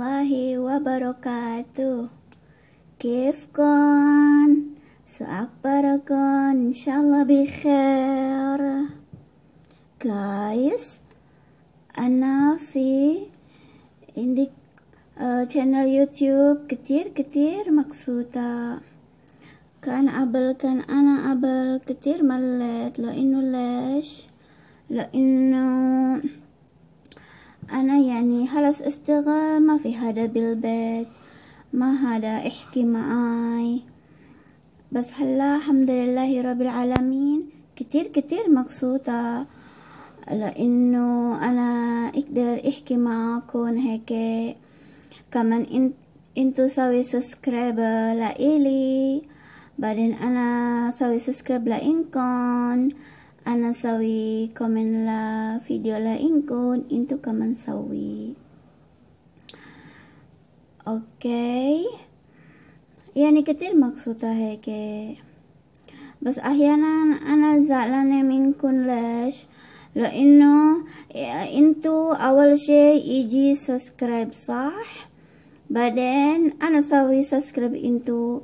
warahmatullahi wabarakatuh. Kif kon, seakbarakon, inshallah bi. Guys, Ana fi ini uh, channel YouTube ketir ketir maksuda. Kan abel kan ana abel ketir malet lo inu lesh lo inu أنا يعني خلاص اشتغل ما في هذا بالبيت ما هذا احكي معاي بس هلا الحمد لله رب العالمين كتير كتير مبسوطة لأنه أنا أقدر أحكي معاكم هيك كمان انت انتو سوي سبسكرايب لإلي بعدين أنا سوي سبسكرايب لإنكم أنا سوي كومن لفيديو لإنكم انتو كمان سوي اوكي يعني كتير مبسوطة هيك بس احيانا انا زعلانة منكم ليش لانه انتو اول شي يجي سبسكرايب صح بعدين انا سوي سبسكرايب انتو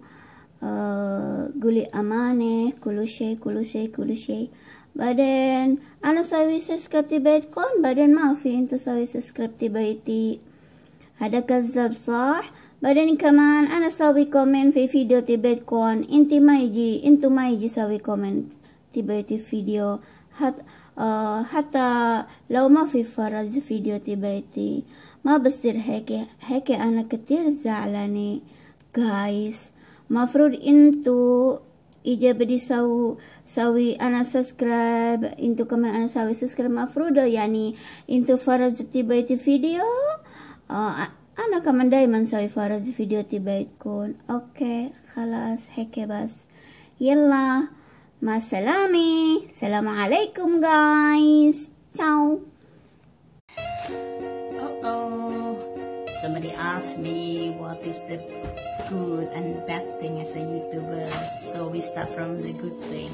آه قولي امانة كل شي كل شي كل شي بعدين أنا سوي سبسكرايب تبعتكم بعدين ما في انتو سوي سبسكرايب تبعتي هذا كذاب صح بعدين كمان أنا سوي كومنت في فيديو تبعتكم انت ما يجي انتو ما يجي سوي كومنت تبعتي فيديو حتى آه حتى لو ما في فرج فيديو تبعتي ما بصير هيك هيك أنا كتير زعلانة جايز مفروض انتو Ija beri sawi, sawi ana subscribe into kemen ana sawi subscribe mafrudo Yani into faraz tiba video. Uh, Ana kemen daiman sawi faraz video tiba itu Oke khalas heke bas. Yelah Masalami. Assalamualaikum guys. Ciao. Uh oh. Somebody asked me what is the good and bad thing as a YouTuber. So we start from the good thing.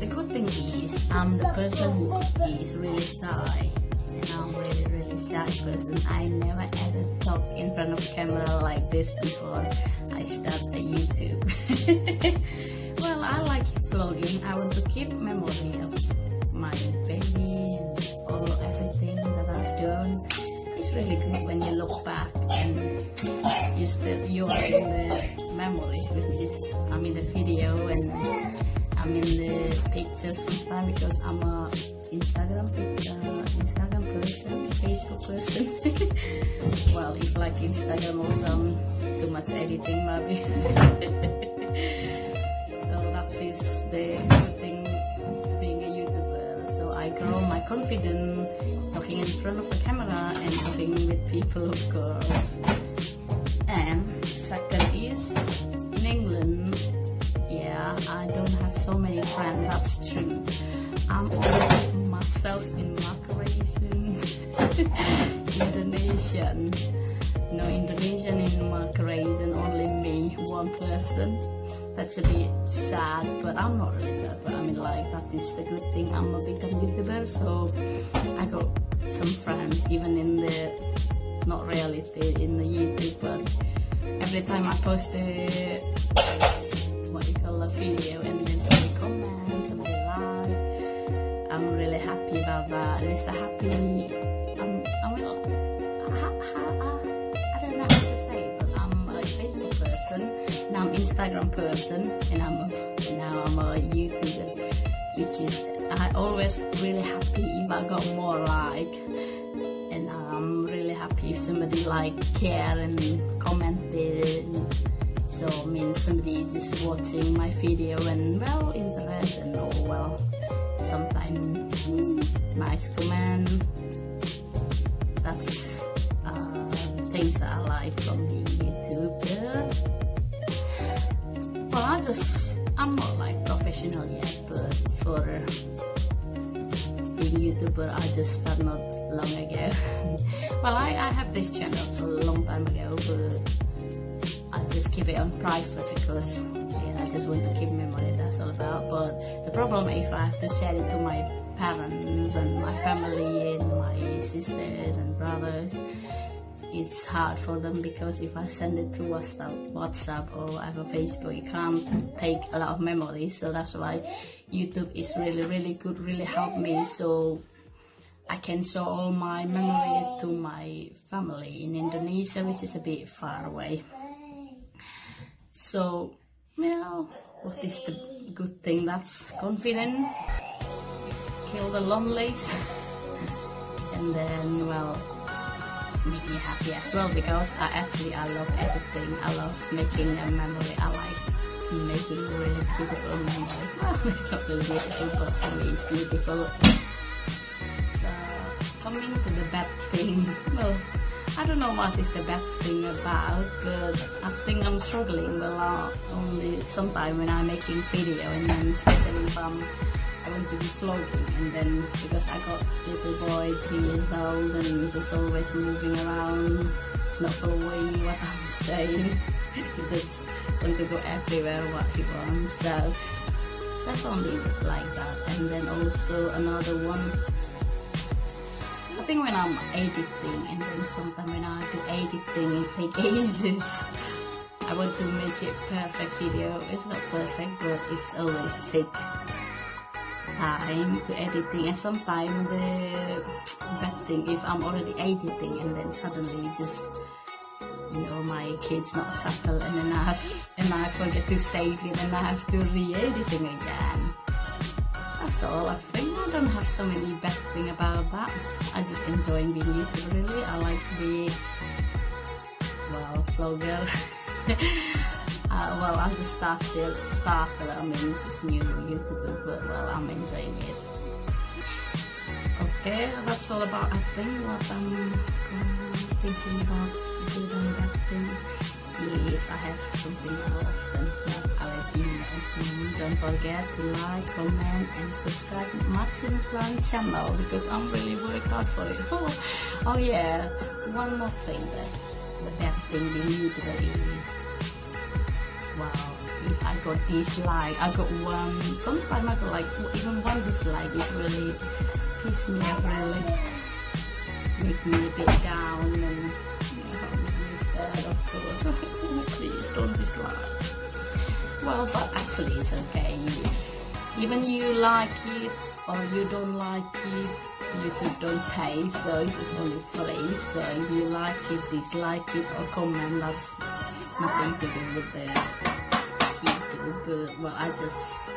The good thing is I'm the person who is really shy. And I'm really, really shy person. I never ever talk in front of camera like this before I start a YouTube. well, I like vlogging. I want to keep memory of my baby and all everything that I've done. It's really good when you look back and you still you're in the memory, which is I'm in the video and I'm in the pictures sometimes because I'm a Instagram uh, Instagram person, Facebook person. well, if like Instagram or some too much editing maybe. so that's just the grow my confidence talking in front of the camera and talking with people, of course. And second is in England, yeah, I don't have so many friends. That's true. I'm always myself in Malaysian, Indonesian. No Indonesian in Malaysian, only me, one person. That's a bit sad, but I'm not really sad. But I mean, like that is the good thing. I'm a become YouTuber, so I got some friends, even in the not reality in the YouTube, but every time I post the what you call a video and then somebody comment, somebody like, I'm really happy about that. At least I'm happy. I'm, I'm person, I'm Instagram person, and I'm now I'm a YouTuber, which is I always really happy if I got more like, and I'm really happy if somebody like care and commented. So I mean somebody just watching my video and well interest and oh well sometimes nice comment. That's uh, things that I like from the Well I just I'm not like professional yet but for being YouTuber I just started not long ago. well I, I have this channel for a long time ago but I just keep it on private because yeah, I just want to keep memory that's all about. But the problem if I have to share it to my parents and my family and my sisters and brothers, it's hard for them because if I send it through WhatsApp, WhatsApp or I have a Facebook, it can't take a lot of memory. So that's why YouTube is really, really good, really help me. So I can show all my memory to my family in Indonesia, which is a bit far away. So, well, what is the good thing that's confident? Kill the lonelies. and then, well, make me happy as well because I actually I love everything. I love making a memory. I like making really beautiful memory. It's not beautiful, but for me it's beautiful. So coming to the bad thing, well, I don't know what is the bad thing about, but I think I'm struggling a lot only sometimes when I'm making video and then especially if I'm To be floating and then because I got little boy three years old and just always moving around it's not following what I'm saying just want to go everywhere what he wants so that's only like that. And then also another one I think when I'm editing and then sometimes when I do editing it take ages I want to make it perfect video. It's not perfect but it's always take time to editing and sometimes the bad thing if I'm already editing and then suddenly just you know my kids not settled and then I have and I forget to save it and I have to re-editing again. That's all I think. I don't have so many bad thing about that. I just enjoying being YouTube really. I like to be well vlogger uh, well, as a staff still staff, I mean, just new YouTuber, but well, I'm enjoying it. Okay, that's all about I think what I'm thinking about good and bad thing. If I have something else, then I'll let you know. Don't forget to like, comment, and subscribe to Maximus Land channel because I'm really working hard for it. Oh, oh yeah, one more thing that the bad thing being YouTuber is wow I got dislike I got one sometimes I got like even one dislike it really piss me off really make me a bit down and you know, sad of course. Please don't dislike. Well but actually it's okay. Even you like it or you don't like it YouTube don't pay so it's only free. So if you like it dislike it or comment that's nothing to do with the good. Well, I just,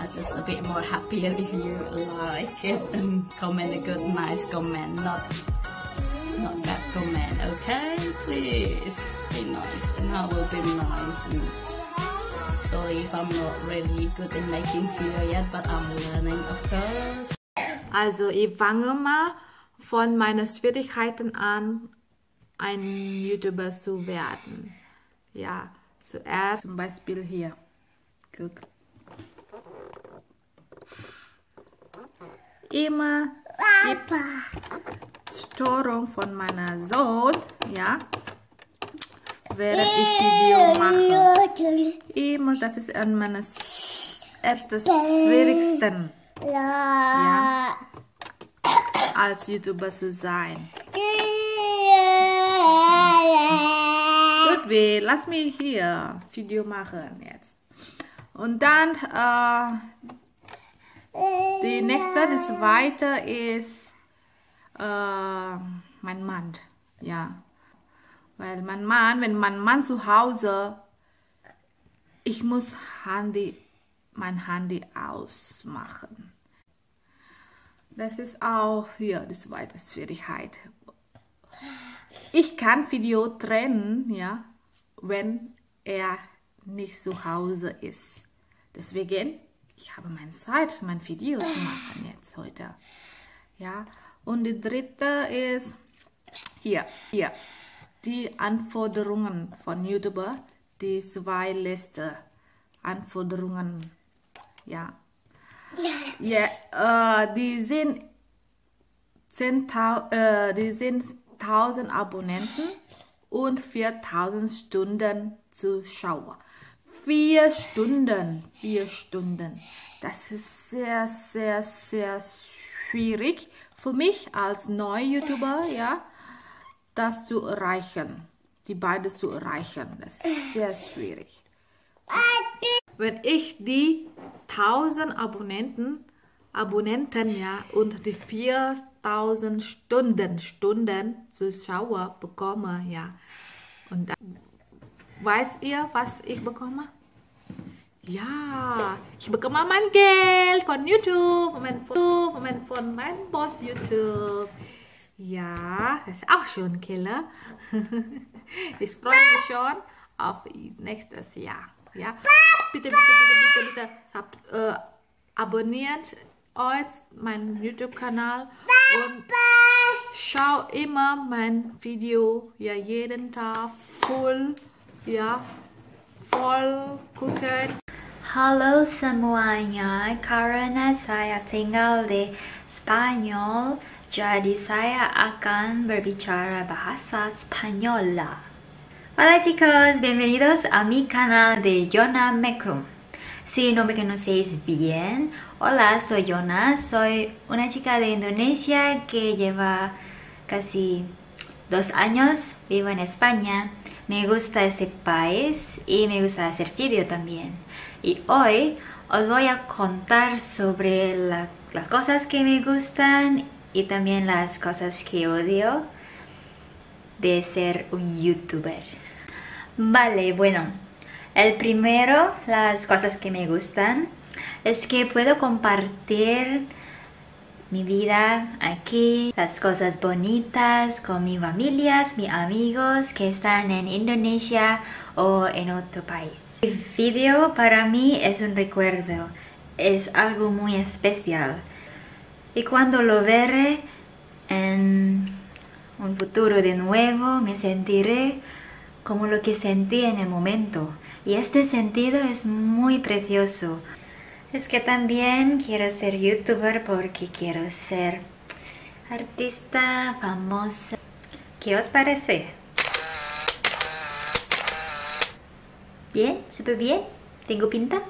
I just a bit more happier if you like it and comment a good, nice comment, not, not bad comment. Okay, please be nice, and I will be nice. And sorry if I'm not really good in making video yet, but I'm learning, of course. Also, ich fange mal von meinen Schwierigkeiten an, ein YouTuber zu werden. Ja, zuerst zum Beispiel hier. Guck. Immer gibt Störung von meiner Sohn, ja, während ich Video mache. Immer, das ist an meines erstes schwierigsten, ja, als YouTuber zu sein. Wir lass mich hier Video machen jetzt. Und dann äh, die nächste, die zweite ist äh, mein Mann. Ja. Weil mein Mann, wenn mein Mann zu Hause, ich muss Handy, mein Handy ausmachen. Das ist auch hier die zweite Schwierigkeit. Ich kann Video trennen, ja, wenn er nicht zu Hause ist. Deswegen, ich habe meine Zeit, mein Video zu machen jetzt heute. Ja, und die dritte ist hier, hier, die Anforderungen von YouTuber, die zwei letzte Anforderungen. Ja, ja äh, die sind 10.000 äh, die sind 1000 Abonnenten und 4000 Stunden Zuschauer vier Stunden. Vier Stunden. Das ist sehr, sehr, sehr schwierig für mich als Neu-YouTuber, ja. das zu erreichen. Die beide zu erreichen. Das ist sehr schwierig. Wenn ich die 1000 Abonnenten, Abonnenten ja, und die 4000 Stunden, Stunden Zuschauer bekomme, ja. Und dann, weißt ihr, was ich bekomme? Ja, ich bekomme mein Geld von YouTube, mein, von, von meinem Boss YouTube. Ja, das ist auch schon Killer. ich freue mich schon auf nächstes Jahr. Ja, bitte, bitte, bitte, bitte, bitte, sub, äh, abonniert euch meinen YouTube-Kanal und schau immer mein Video ja jeden Tag voll, ja, voll gucken. Halo semuanya, karena saya tinggal di Spanyol, jadi saya akan berbicara bahasa Española. Hola chicos, bienvenidos a mi canal de Yona Mekrum. Si no me conocéis bien, hola, soy Yona, soy una chica de Indonesia que lleva casi dos años, vivo en España. Me gusta este país y me gusta hacer vídeo también. Y hoy os voy a contar sobre la- las cosas que me gustan y también las cosas que odio de ser un youtuber. Vale, bueno, el primero, las cosas que me gustan, es que puedo compartir mi vida aquí, las cosas bonitas con mi familia, mis amigos que están en Indonesia o en otro país. El video para mí es un recuerdo, es algo muy especial. Y cuando lo veré en un futuro de nuevo, me sentiré como lo que sentí en el momento. Y este sentido es muy precioso. Es que también quiero ser youtuber porque quiero ser artista famosa. ¿Qué os parece? Bien, súper bien. Tengo pinta.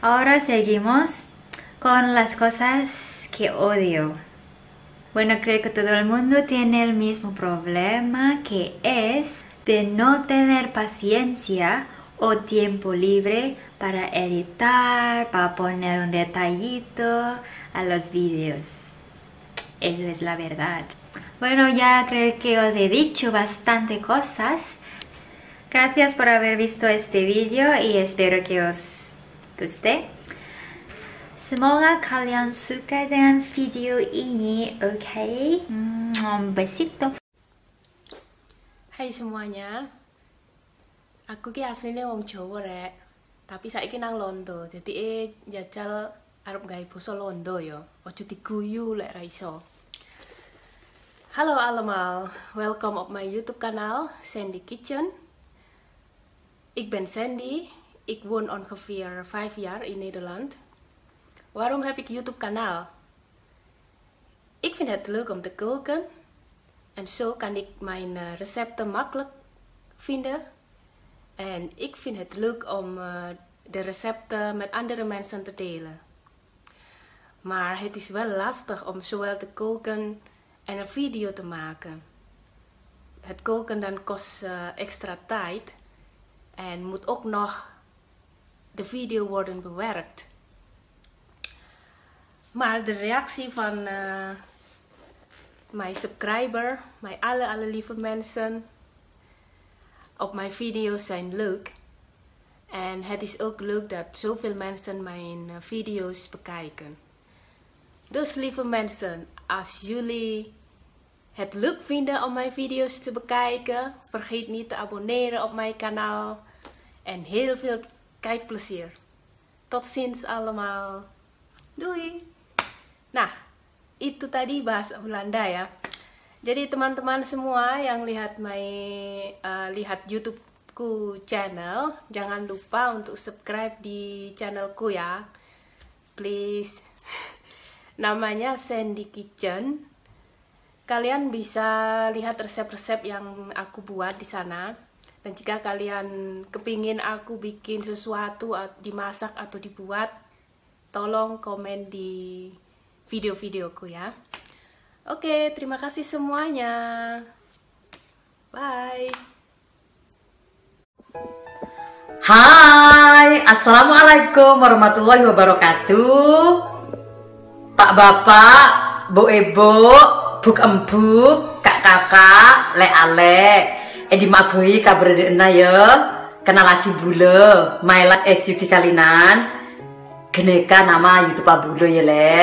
Ahora seguimos con las cosas que odio. Bueno, creo que todo el mundo tiene el mismo problema que es de no tener paciencia o tiempo libre para editar, para poner un detallito a los vídeos. Eso es la verdad. Bueno, ya creo que os he dicho bastante cosas. Gracias por haber visto este vídeo y espero que os guste. Semoga kalian suka dengan video ini, oke? Un besito. Hai semuanya. Aku ki asline wong Jawa rek. Tapi saiki nang Londo. Jadi eh jajal arep gawe basa Londo ya. Ojo diguyu lek ra iso. Hallo allemaal, welkom op mijn YouTube kanaal Sandy Kitchen. Ik ben Sandy, ik woon ongeveer 5 jaar in Nederland. Waarom heb ik YouTube kanaal? Ik vind het leuk om te koken en zo kan ik mijn eh, recepten makkelijk vinden. En ik vind het leuk om eh, de recepten met andere mensen te delen. Maar het is wel lastig om zowel te koken en een video te maken. Het koken dan kost eh, extra tijd en moet ook nog de video worden bewerkt. Maar de reactie van eh, mijn subscriber, mijn alle, alle lieve mensen op mijn video's zijn leuk. En het is ook leuk dat zoveel mensen mijn eh, video's bekijken. Dus lieve mensen, als jullie het leuk vinden om mijn video's te bekijken, vergeet niet te abonneren op mijn kanaal. En heel veel kijkplezier. Tot ziens allemaal. Doei! Nah, itu tadi bahasa Belanda ya. Jadi teman-teman semua yang lihat my eh, lihat YouTubeku channel, jangan lupa untuk subscribe di channelku ya. Please. Namanya Sandy Kitchen. Kalian bisa lihat resep-resep yang aku buat di sana. Dan jika kalian kepingin aku bikin sesuatu at- dimasak atau dibuat, tolong komen di video-videoku ya. Oke, terima kasih semuanya. Hai, Assalamualaikum warahmatullahi wabarakatuh. Pak Bapak, Bu Ibu, Buk Empuk, Kak Kakak, Le Ale Edi Mabui kabar ena ya. Kenal lagi bule, Mailat SUK Kalinan. Geneka nama YouTube Bule ya Le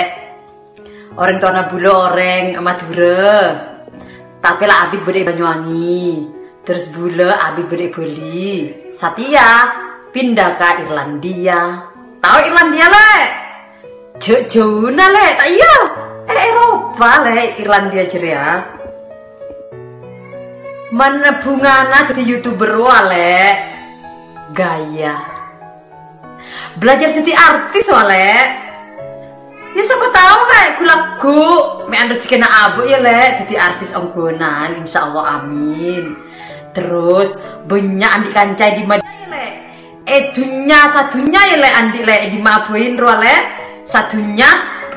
Orang tua bule orang Madura. Tapi lah Abi bude Banyuwangi Terus bule Abi bude beli. Satya pindah ke Irlandia. Tahu Irlandia le? Jauh-jauh le, tak iya. Eh Eropa le, Irlandia ceria Mana bungana jadi youtuber wale Gaya. Belajar jadi artis wale Ya siapa tahu le, ku lagu. Me anda cikena abu ya le Jadi artis onggonan, insya Allah amin Terus. Banyak andi kancai di Madinah le Eh dunya satunya ya le andi le di maapuin roa le Satunya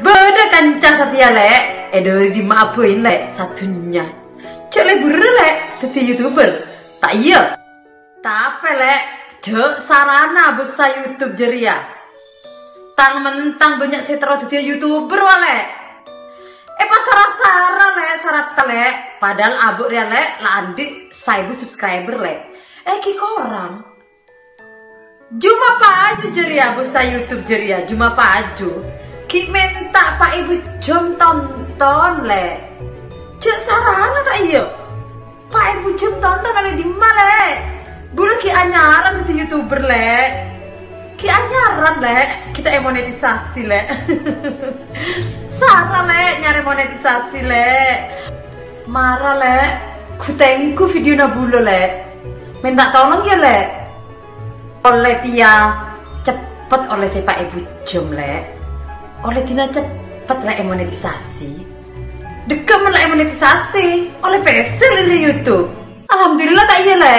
beda kancah satia le dari di maapuin le satunya Cek le buru le youtuber. Tak iya? Tapi le Cek sarana besar youtube jeria Tang mentang banyak setro jadi youtuber wale Eh pas sara-sara le syarat le Padahal abu ya le andi saibu subscriber le Eh ki korang Cuma paju jeria busa YouTube jeria Cuma paju Ki minta pak ibu jom tonton le Cek sarana tak iya? Pak ibu jom tonton ada di mana le Bulu ki anyaran itu youtuber le Ki anyaran le Kita monetisasi le Sarah le nyari monetisasi le Marah le Kutengku video na bulu le Minta tolong ya le Oleh Tia Cepet oleh si Pak Ibu Jom le Oleh Tina cepet le monetisasi. Dekem le monetisasi. Oleh PC le Youtube. Alhamdulillah tak iya le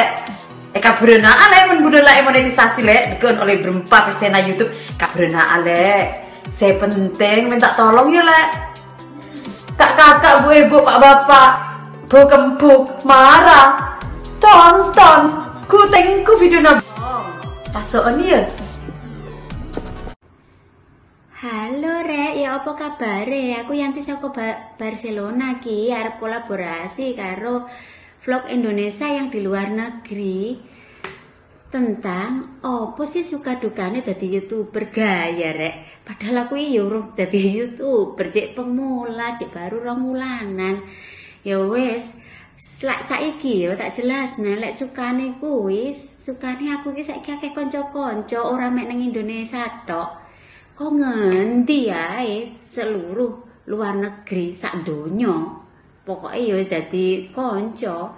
Eh kaburenaan le men le monetisasi le Dekem oleh berempat PC na Youtube. Kaburenaan le Saya penting minta tolong ya le Kak kakak bu ibu pak bapak Bu kempuk marah. Tonton Ku tengku video na Pasokan ya. Halo Rek, ya apa kabar Aku Yanti saka ba Barcelona ki. Arep kolaborasi karo vlog Indonesia yang di luar negeri tentang apa sih suka dukanya jadi youtuber? Gaya rek. Padahal aku iya urung jadi youtuber cek pemula cek baru rong wulanan. Ya wes Lek saiki yo tak jelas nah lek sukane kuwi sukane aku ki saiki akeh kanca-kanca ora mek ning Indonesia tok. Kok ngendi ae seluruh luar negeri sak donya pokoke yo dadi kanca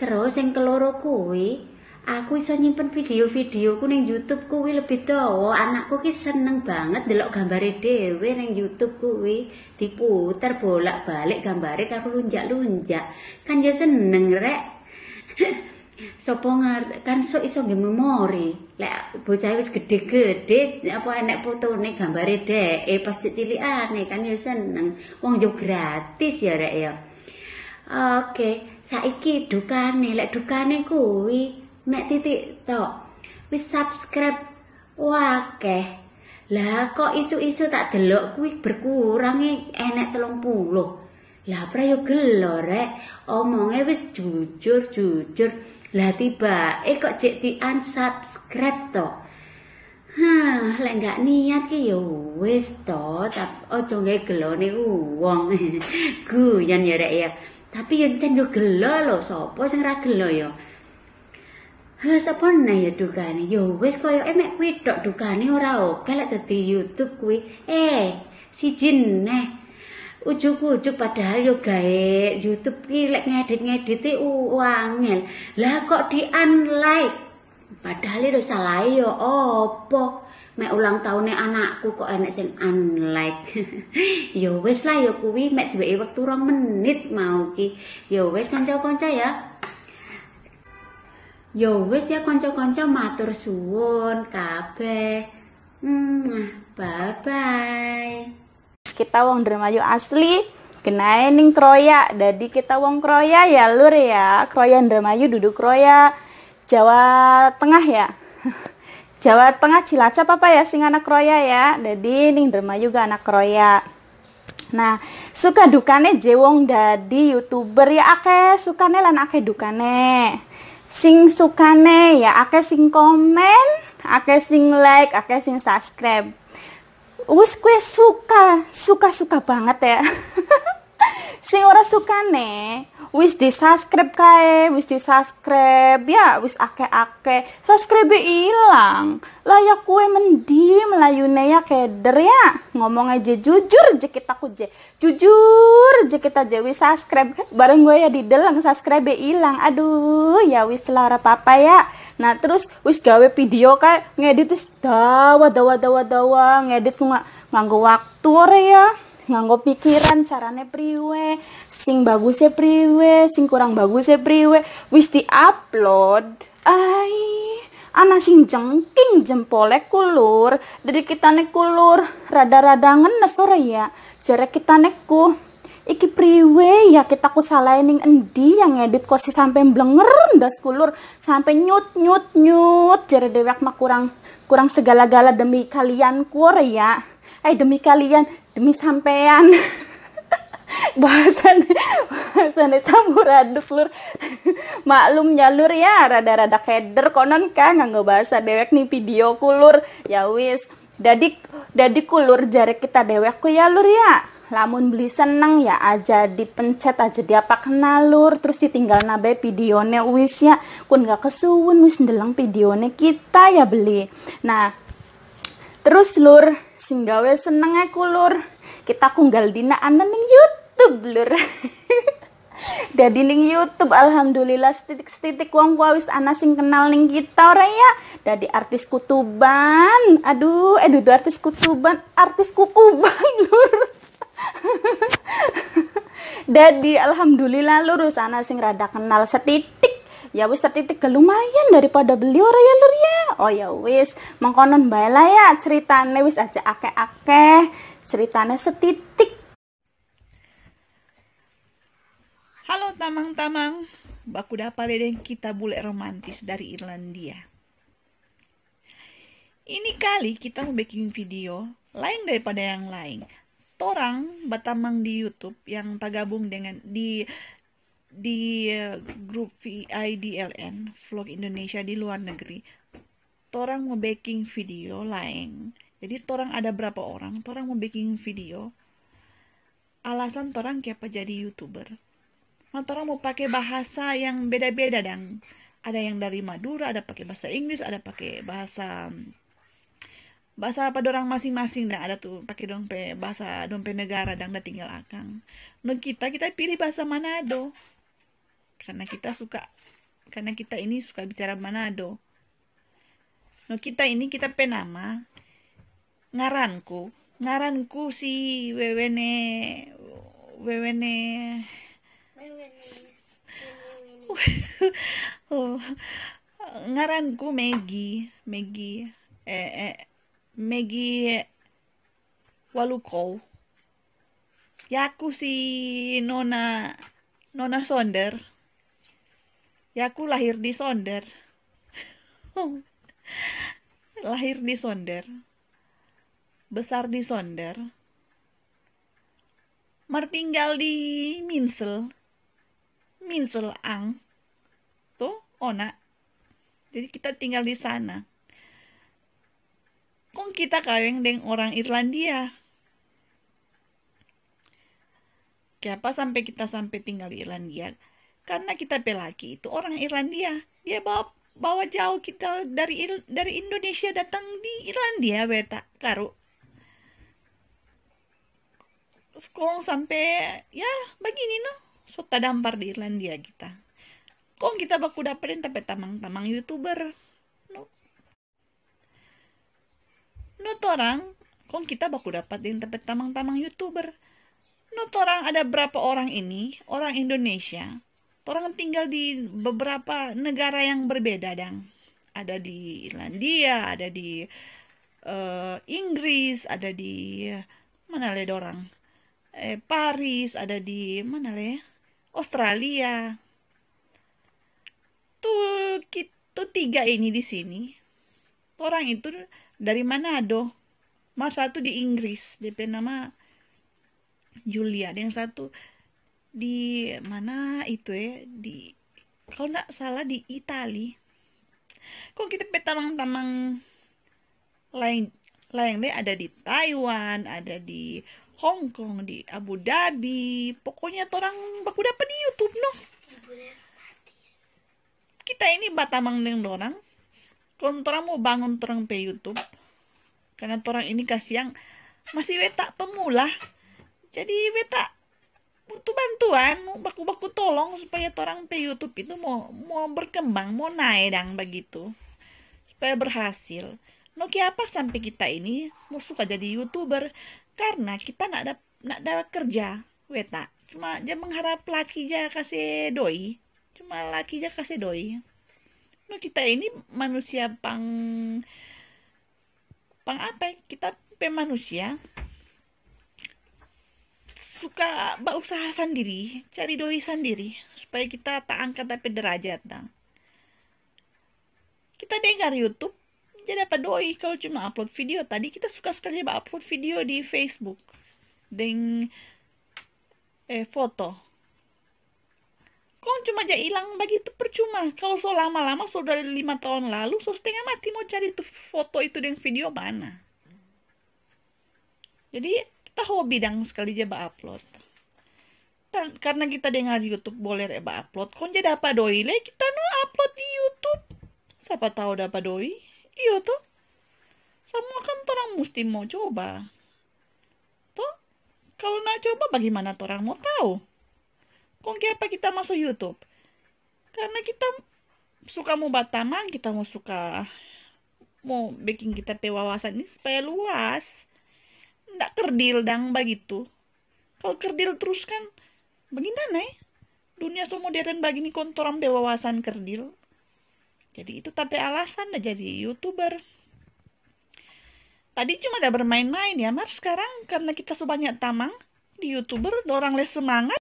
terus yang keloro kuwi aku iso nyimpen video-videoku ning YouTube kuwi lebih dawa. Anakku ki seneng banget delok gambare dhewe ning YouTube kuwi. Diputer bolak-balik gambare karo lunjak-lunjak. Kan ya seneng rek Ngar kan sok iso nggih memori. Lek bocah wis gede-gede apa enek fotone gambare dhek pas cilikane kan ya seneng. Wong yo gratis ya rek ya. Oke, saiki dukane lek dukane kuwi mek titik tok. Wis subscribe wakeh. Lah kok isu-isu tak delok kuwi berkurang enek 30. Lah prayo gelo rek, omonge wis jujur-jujur. Lah tiba, eh kok cek di unsubscribe to. Hah, lek gak niat ki ya wis to, tapi ojo gawe gelone wong. Guyon ya rek ya. Tapi yen cen yo gelo lho, sapa sing ra gelo ya? Hah, sapa neh ya dukane? Ya wis koyo emek kuwi tok dukane ora oke lek dadi YouTube kuwi. Eh, siji neh. Ujuk-ujuk padahal yo gawe YouTube ki lek ngedit-ngedite wangel. Lah kok di unlike? Padahal itu salah yo opo? Mek ulang tahunnya anakku kok enek sing unlike. yo wis lah yo kuwi mek duwe wektu 2 menit mau ki. Yo wis kanca-kanca ya. Yo wis ya kanca-kanca matur suwun kabeh. Hmm, bye bye. Kita wong Dermayu asli. Kenae ning Kroya. Jadi kita wong Kroya ya lur ya. Kroya Dermayu duduk Kroya. Jawa Tengah ya. Jawa Tengah Cilacap apa ya sing anak kroya ya? Jadi ning derma juga anak kroya. Nah, suka dukane jewong dadi youtuber ya ake sukane lan ake dukane. Sing sukane ya ake sing komen, ake sing like, ake sing subscribe. Wis kue suka, suka-suka banget ya. sing ora sukane wis di subscribe kae wis di subscribe ya wis ake-ake. Subscribe ilang. Layak kue mendi melayune ya keder ya. Ngomong aja jujur aja kita ku je jujur aja kita je wis subscribe. Bareng gue ya di dalam subscribe ilang. Aduh ya wis lara papa ya. Nah terus wis gawe video kayak ngedit. Terus dawa dawa dawa dawa. Ngedit nggak nganggo waktu ya nganggo pikiran carane priwe sing bagusnya priwe sing kurang bagusnya priwe wis di upload ay ana sing jengking jempole kulur dari kita nek kulur rada-rada ngenes ora ya? Jare kita neku iki priwe ya kita ku salahin endi yang ngedit kosi sampai blenger ndas kulur sampai nyut nyut nyut. Jare dewek mah kurang kurang segala-gala demi kalian kur ya eh demi kalian demi sampean. Bahasan bahasan campur aduk lur. Maklum jalur ya. Rada-rada keder konon kan nggak bahasa dewek nih video kulur ya wis. Dadi dadi kulur jari kita dewek ku ya lur ya. Lamun beli seneng ya aja dipencet aja dia apa kenal lur. Terus ditinggal nabe videonya wis ya. Kun nggak kesuwun wis ndelang videonya kita ya beli. Nah terus lur sing gawe seneng kulur kita kunggal dina anan ning YouTube lur Dadi ning YouTube alhamdulillah setitik-setitik wong wis ana sing kenal ning kita ora ya. Dadi artis kutuban. Aduh, eh dudu artis kutuban, artis kukuban lur. Dadi alhamdulillah lurus ana sing rada kenal setitik ya wis setitik lumayan daripada beli ora ya lur ya oh ya wis mengkonon bae lah ya ceritane wis aja akeh-akeh ceritane setitik Halo tamang-tamang, baku dapat dengan kita bule romantis dari Irlandia. Ini kali kita mau bikin video lain daripada yang lain. Torang batamang di YouTube yang tergabung dengan di di uh, grup VIDLN Vlog Indonesia di luar negeri. Torang mau bikin video lain. Jadi torang ada berapa orang? Torang mau bikin video. Alasan torang kenapa jadi youtuber Nah, orang mau pakai bahasa yang beda-beda dan ada yang dari Madura, ada pakai bahasa Inggris, ada pakai bahasa bahasa apa dorang masing-masing dan ada tuh pakai dompe bahasa dompe negara dan udah tinggal akang. No kita kita pilih bahasa Manado karena kita suka karena kita ini suka bicara Manado. No kita ini kita penama ngaranku. Ngaranku si wewene wewene. Oh, ngaranku Maggie Maggie eh, eh Maggie Walukow Yaku si Nona Nona Sonder Yaku lahir di Sonder. Lahir di Sonder. Besar di Sonder. Martinggal di Minsel. Minsel Ang. Tuh Ona. Jadi kita tinggal di sana. Kok kita kawin dengan orang Irlandia. Kenapa sampai kita sampai tinggal di Irlandia? Karena kita pelaki itu orang Irlandia. Dia bawa bawa jauh kita dari dari Indonesia datang di Irlandia beta karu. Sekarang sampai ya begini no. So tadampar di Irlandia kita kok kita baku dapetin tapi tamang-tamang youtuber no no orang kok kita baku dapetin tapi tamang-tamang youtuber no orang ada berapa orang ini orang Indonesia orang tinggal di beberapa negara yang berbeda dang. Ada di Irlandia ada di uh, Inggris ada di mana le orang? Eh, Paris ada di mana le? Australia. Tuh kita tiga ini di sini. Orang itu dari Manado mas satu di Inggris DP nama Julia. Yang satu di mana itu ya? Di kalau nggak salah di Itali. Kok kita petamang-tamang lain lain deh. Ada di Taiwan ada di Hong Kong di Abu Dhabi. Pokoknya orang baku dapat di YouTube no kita ini batamang dengan orang. Kalau orang mau bangun orang pe YouTube. Karena orang ini kasih yang masih weta pemula. Jadi weta butuh bantuan baku-baku tolong supaya orang pe YouTube itu mau mau berkembang mau naik dang begitu. Supaya berhasil. No apa sampai kita ini mau suka jadi youtuber? Karena kita nggak ada nggak ada kerja. Weta cuma dia mengharap laki aja kasih doi. Cuma laki aja kasih doi. No kita ini manusia pang pang apa ya? kita pe manusia suka berusaha sendiri cari doi sendiri supaya kita tak angkat tapi derajat kita dengar YouTube jadi dapat doi. Kalau cuma upload video tadi kita suka sekali upload video di Facebook. Dengan eh foto. Kok cuma aja hilang begitu percuma. Kalau so lama-lama sudah lima tahun lalu so setengah mati mau cari tuh foto itu dengan video mana? Jadi kita hobi dang sekali aja upload karena kita dengar YouTube boleh ya upload kon jadi apa doi? Le kita no upload di YouTube. Siapa tahu dapat doi? Iyo tuh semua kan orang mesti mau coba. Tuh kalau nak coba bagaimana orang mau tahu? Kok apa kita masuk YouTube? Karena kita suka mau batamang kita mau suka mau bikin kita pewawasan ini supaya luas ndak kerdil dang begitu. Kalau kerdil terus kan bagaimana ya? Dunia so modern begini kontoran wawasan kerdil. Jadi itu tapi alasan dah jadi youtuber. Tadi cuma ada bermain-main ya mar. Sekarang karena kita sebanyak tamang di youtuber orang les semangat.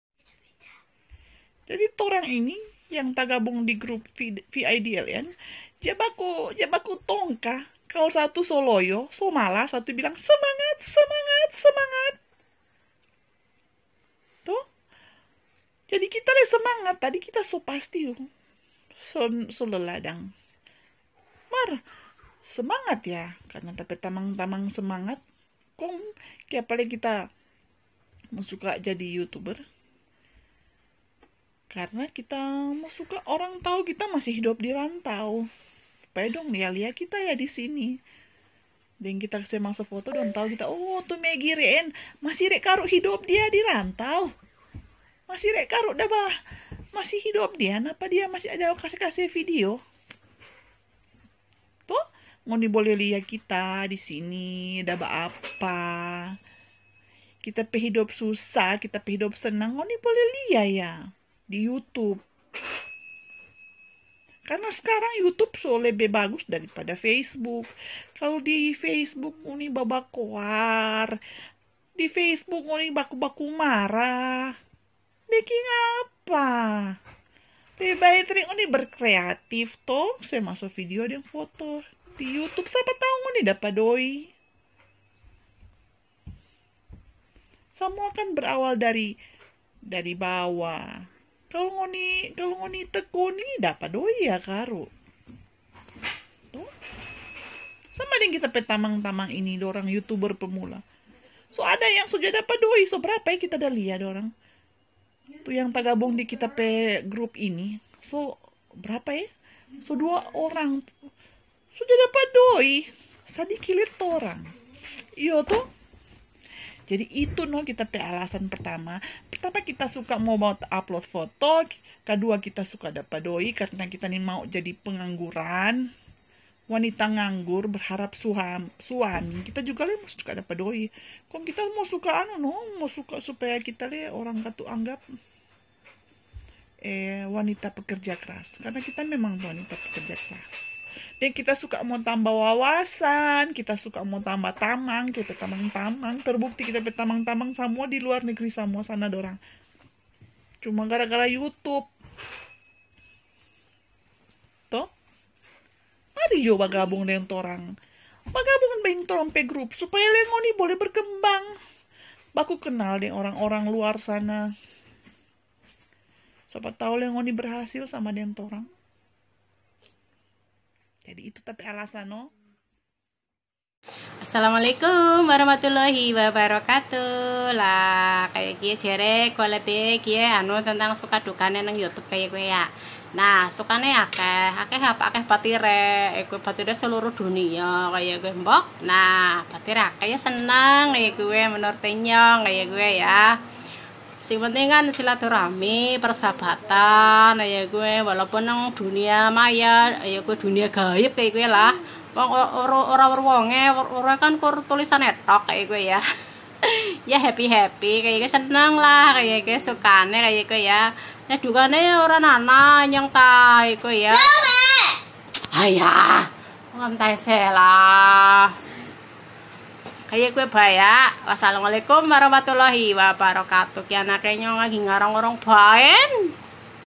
Jadi orang ini yang tak gabung di grup VIDLN dia baku dia baku tongka kalau satu soloyo, so malah satu bilang semangat, semangat, semangat. Tuh. Jadi kita le semangat, tadi kita so pasti so, so leladang. Mar, semangat ya, karena tapi tamang-tamang semangat. Kong, kayak paling kita mau suka jadi youtuber karena kita mau suka orang tahu kita masih hidup di rantau supaya dong ya lihat kita ya di sini. Dan kita kasih masuk foto dan tahu kita oh tuh Maggie Ren masih rek karuk hidup dia di rantau. Masih rek karuk dah bah. Masih hidup dia. Apa dia masih ada kasih kasih video? Tuh mau boleh lihat kita di sini dah apa? Kita pe hidup susah kita pe hidup senang. Mau boleh lihat ya di YouTube karena sekarang YouTube so lebih bagus daripada Facebook. Kalau di Facebook uni babak koar, di Facebook uni baku-baku marah. Bikin apa? Lebih baik uni berkreatif toh. Saya masuk video dan foto di YouTube. Siapa tahu uni dapat doi. Semua kan berawal dari dari bawah kalau ngoni kalau ngoni tekuni dapat doi ya karo tuh. Sama dengan kita petamang-tamang ini orang youtuber pemula. So ada yang sudah dapat doi. So berapa ya kita dah lihat orang? Tuh yang tergabung di kita pe grup ini. So berapa ya? So dua orang. Sudah dapat doi. Sadikit orang. Iyo tuh. Jadi itu no kita pe alasan pertama. Pertama kita suka mau upload foto, kedua kita suka dapat doi karena kita nih mau jadi pengangguran. Wanita nganggur berharap suam, suami. Kita juga le mau suka dapat doi. Kok kita mau suka anu no, mau suka supaya kita le orang katu anggap eh wanita pekerja keras. Karena kita memang wanita pekerja keras dan kita suka mau tambah wawasan kita suka mau tambah tamang kita tamang-tamang terbukti kita tamang-tamang semua di luar negeri semua sana dorang cuma gara-gara YouTube. Toh? Mari yo bergabung dengan orang bergabung dengan orang pe grup supaya lengoni boleh berkembang. Baku kenal dengan orang-orang luar sana. Siapa tahu lengoni berhasil sama dengan orang jadi itu tapi alasan no? Assalamualaikum warahmatullahi wabarakatuh. Lah kayak gie jere kalau be anu tentang suka dukanya nang YouTube kayak gue ya. Nah sukane akeh akeh apa akeh patire iku patire seluruh dunia kayak gue mbok. Nah patire akeh ya senang kayak gue menurut kayak gue ya sing penting kan silaturahmi persahabatan kayak gue walaupun nang dunia maya kayak gue dunia gaib kayak gue lah. Wong ora ora wonge ora kan kur tulisan etok kayak gue ya. Ya happy happy kayak gue seneng lah kayak gue sukane kayak gue ya. Ya dugane orang nana yang tai gue ya. Ayah ngantai lah kayak gue baya wassalamualaikum warahmatullahi wabarakatuh. Kiana kayaknya lagi ngarang orang baen